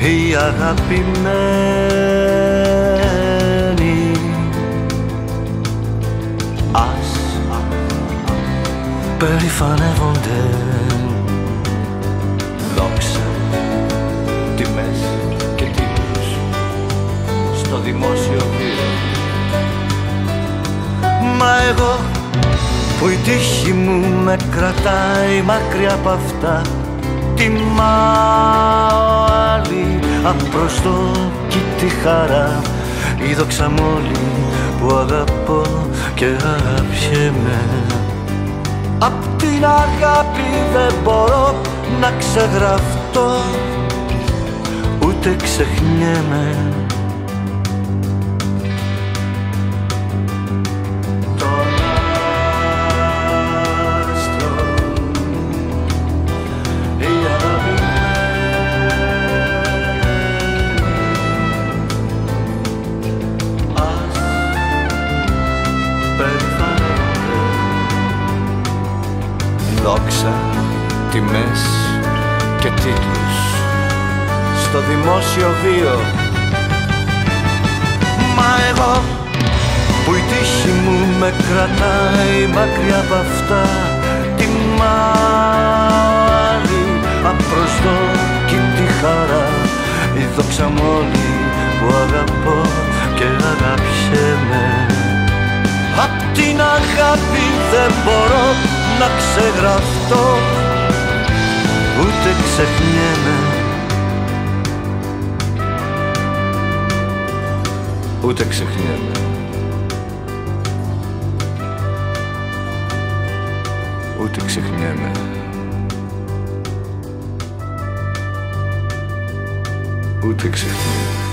η αγαπημένη Ας περηφανεύονται. Δόξα τιμές και τίτλους στο δημόσιο βίο Μα εγώ που η τύχη μου με κρατάει μακριά από αυτά τιμάω άλλη απροστόκη τη χαρά η δόξα μόλι που αγαπώ και αγαπιέμαι Απ' την αγάπη δεν μπορώ να ξεγραφτώ ούτε ξεχνιέμαι δόξα, τιμές και τίτλους. Στο δημόσιο βίο. Μα εγώ που η τύχη μου με κρατάει μακριά από αυτά τιμάω άλλη απροσδόκητη χαρά. Η δόξα μόλι που αγαπώ και αγαπιέμαι Απ' την αγάπη δεν μπορώ να ξεγραφτώ ούτε ξεχνιέμαι. Ούτε ξεχνιέμαι. Ούτε ξεχνιέμαι. Ούτε ξεχνιέμαι